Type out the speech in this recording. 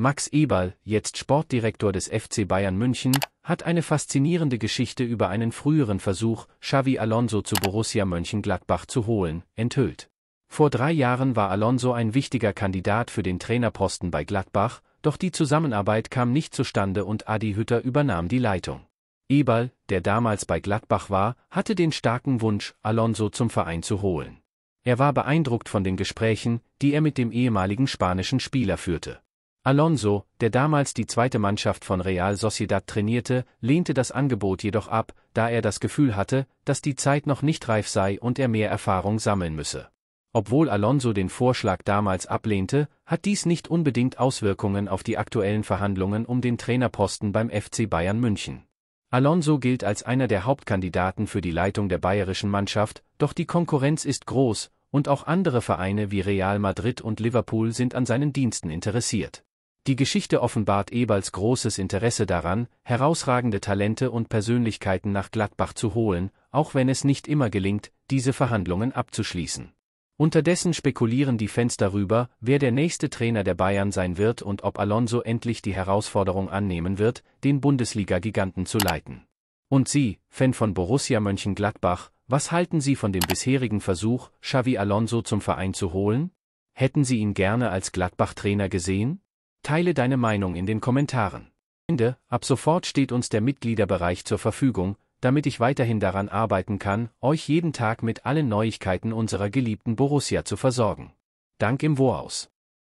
Max Eberl, jetzt Sportdirektor des FC Bayern München, hat eine faszinierende Geschichte über einen früheren Versuch, Xavi Alonso zu Borussia Mönchengladbach zu holen, enthüllt. Vor drei Jahren war Alonso ein wichtiger Kandidat für den Trainerposten bei Gladbach, doch die Zusammenarbeit kam nicht zustande und Adi Hütter übernahm die Leitung. Eberl, der damals bei Gladbach war, hatte den starken Wunsch, Alonso zum Verein zu holen. Er war beeindruckt von den Gesprächen, die er mit dem ehemaligen spanischen Spieler führte. Alonso, der damals die zweite Mannschaft von Real Sociedad trainierte, lehnte das Angebot jedoch ab, da er das Gefühl hatte, dass die Zeit noch nicht reif sei und er mehr Erfahrung sammeln müsse. Obwohl Alonso den Vorschlag damals ablehnte, hat dies nicht unbedingt Auswirkungen auf die aktuellen Verhandlungen um den Trainerposten beim FC Bayern München. Alonso gilt als einer der Hauptkandidaten für die Leitung der bayerischen Mannschaft, doch die Konkurrenz ist groß, und auch andere Vereine wie Real Madrid und Liverpool sind an seinen Diensten interessiert. Die Geschichte offenbart Eberls großes Interesse daran, herausragende Talente und Persönlichkeiten nach Gladbach zu holen, auch wenn es nicht immer gelingt, diese Verhandlungen abzuschließen. Unterdessen spekulieren die Fans darüber, wer der nächste Trainer der Bayern sein wird und ob Alonso endlich die Herausforderung annehmen wird, den Bundesliga-Giganten zu leiten. Und Sie, Fan von Borussia Mönchengladbach, was halten Sie von dem bisherigen Versuch, Xavi Alonso zum Verein zu holen? Hätten Sie ihn gerne als Gladbach-Trainer gesehen? Teile deine Meinung in den Kommentaren. Ende, ab sofort steht uns der Mitgliederbereich zur Verfügung, damit ich weiterhin daran arbeiten kann, euch jeden Tag mit allen Neuigkeiten unserer geliebten Borussia zu versorgen. Dank im Voraus.